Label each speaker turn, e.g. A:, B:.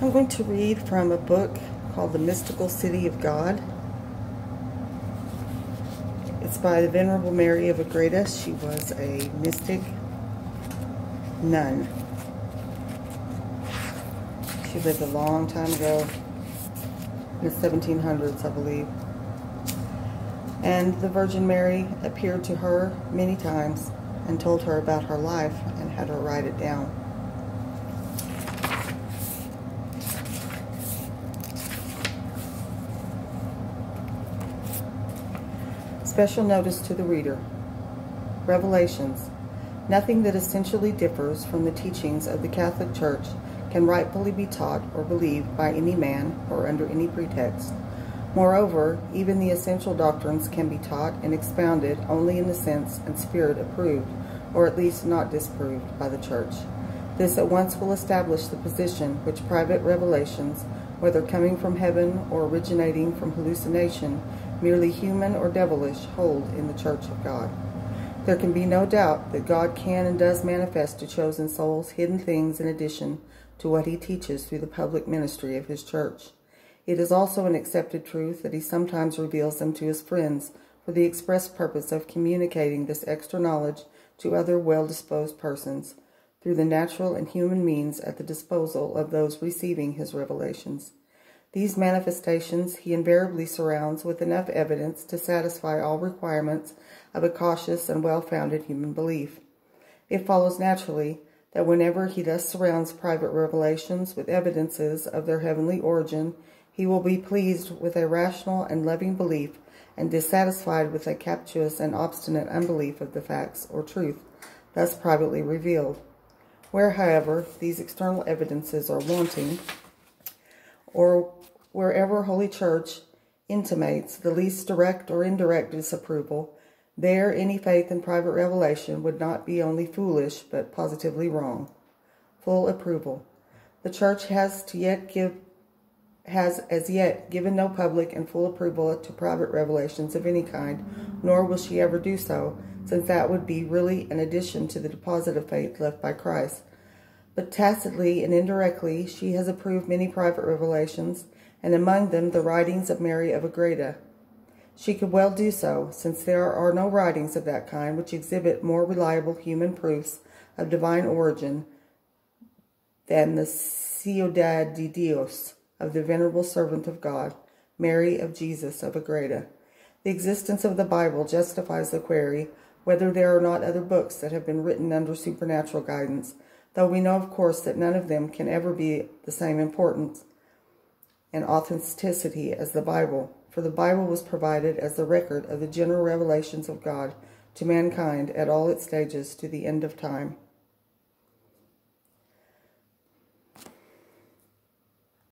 A: I'm going to read from a book called The Mystical City of God. It's by the Venerable Mary of Agreda. She was a mystic nun. She lived a long time ago, in the 1700s, I believe. And the Virgin Mary appeared to her many times and told her about her life and had her write it down. Special notice to the reader. Revelations. Nothing that essentially differs from the teachings of the Catholic Church can rightfully be taught or believed by any man or under any pretext. Moreover, even the essential doctrines can be taught and expounded only in the sense and spirit approved, or at least not disproved, by the Church. This at once will establish the position which private revelations, whether coming from heaven or originating from hallucination, merely human or devilish, hold in the Church of God. There can be no doubt that God can and does manifest to chosen souls hidden things in addition to what he teaches through the public ministry of his church. It is also an accepted truth that he sometimes reveals them to his friends for the express purpose of communicating this extra knowledge to other well-disposed persons through the natural and human means at the disposal of those receiving his revelations. These manifestations he invariably surrounds with enough evidence to satisfy all requirements of a cautious and well-founded human belief. It follows naturally that whenever he thus surrounds private revelations with evidences of their heavenly origin, he will be pleased with a rational and loving belief and dissatisfied with a captious and obstinate unbelief of the facts or truth thus privately revealed. Where, however, these external evidences are wanting, or wherever Holy Church intimates the least direct or indirect disapproval, there any faith in private revelation would not be only foolish, but positively wrong. Full approval. The Church has to yet give has as yet given no public and full approval to private revelations of any kind, nor will she ever do so, since that would be really an addition to the deposit of faith left by Christ. But tacitly and indirectly she has approved many private revelations, and among them the writings of Mary of Agreda. She could well do so, since there are no writings of that kind which exhibit more reliable human proofs of divine origin than the Ciudad de Dios of the venerable servant of God, Mary of Jesus of Agreda. The existence of the Bible justifies the query whether there are not other books that have been written under supernatural guidance, though we know, of course, that none of them can ever be the same importance and authenticity as the Bible, for the Bible was provided as the record of the general revelations of God to mankind at all its stages to the end of time.